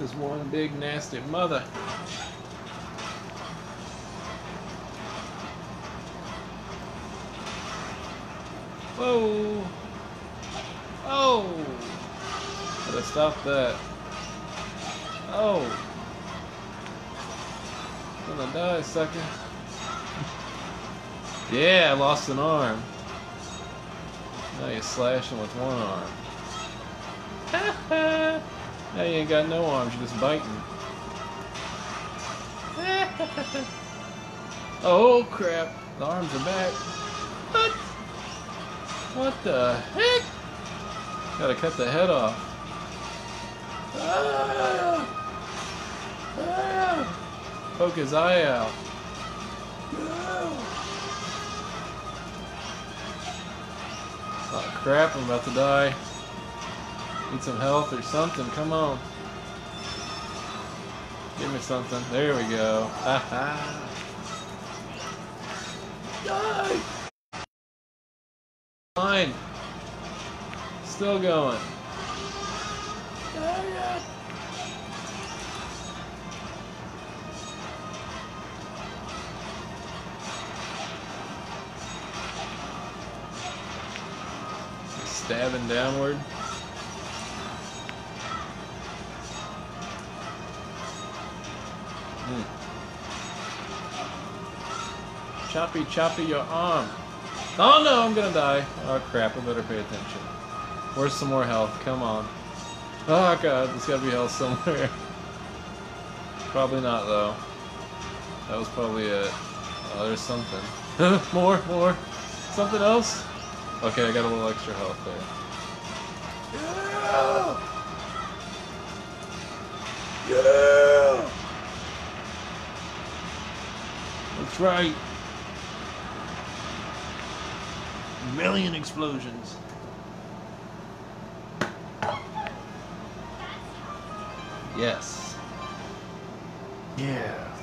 is one big nasty mother. Whoa! Oh! Gotta stop that. Oh! Gonna die, sucker. yeah, I lost an arm. Now you're slashing with one arm. now you ain't got no arms, you're just biting. oh crap, the arms are back. What? What the heck? Gotta cut the head off. Ah! Ah! Poke his eye out. Oh crap, I'm about to die. Need some health or something, come on. Give me something. There we go. Die! Fine. Still going. Stabbing downward. Hmm. Choppy, choppy your arm. Oh no, I'm gonna die. Oh crap, I better pay attention. Where's some more health? Come on. Oh god, there's gotta be health somewhere. Probably not though. That was probably it. Oh, there's something. more, more. Something else? Okay, I got a little extra health there. Yeah! Yeah! That's right. million explosions. Yes. Yeah.